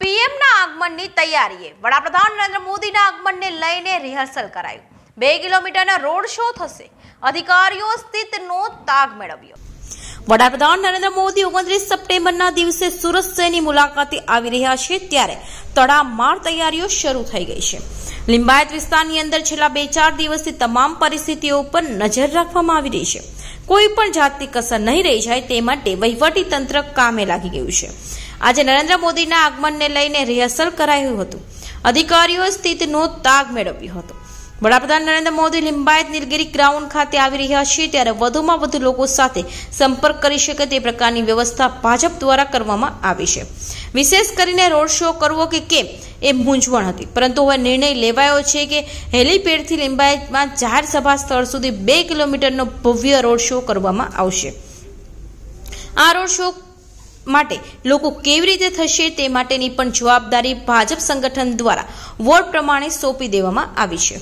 પીએમના આગમનની તૈયારીએ વડાપ્રધાન નરેન્દ્ર મોદીના આગમનને લઈને રિહર્સલ કરાયું. બે કિલોમીટરના રોડ શો થશે. અધિકારીઓ સ્થિતનો તાગ મેળવ્યો. વડાપ્રધાન નરેન્દ્ર મોદી ઓગણત્રીસ સપ્ટેમ્બરના દિવસે સુરત શહેરની મુલાકાતે આવી રહ્યા છે ત્યારે તડામાર તૈયારીઓ શરૂ થઈ ગઈ છે. લિંબાયત વિસ્તારની અંદર છેલ્લા બે ચાર દિવસથી તમામ પરિસ્થિતિઓ ઉપર નજર રાખવામાં આવી રહી છે. કોઈ પણ જાતની કસર નહીં રહી જાય તે માટે વહીવટી તંત્ર કામે લાગી ગયું છે. આજે નરેન્દ્ર મોદીના આગમનને લઈને રિહર્સલ કરાયું હતું. અધિકારીઓએ સ્થિતિનો તાગ મેળવ્યો હતો. વડાપ્રધાન નરેન્દ્ર મોદી લિંબાયત નીલગીરી ગ્રાઉન્ડ ખાતે આવી રહ્યા છે. ત્યારે વધુમાં વધુ લોકો સાથે સંપર્ક કરી શકે તે પ્રકારની વ્યવસ્થા ભાજપ દ્વારા કરવામાં આવી છે. વિશેષ કરીને રોડ શો કરવો કે કેમ, એ મૂંઝવણ હતી. પરંતુ હવે નિર્ણય લેવાયો છે કે હેલીપેડથી લિંબાયતમાં જાહેર સભા સ્થળ સુધી બે કિલોમીટરનો ભવ્ય રોડ શો કરવામાં આવશે. આ રોડ શો માટે લોકો કેવી રીતે થશે તે માટેની પણ જવાબદારી ભાજપ સંગઠન દ્વારા વોર્ડ પ્રમાણે સોંપી દેવામાં આવી છે.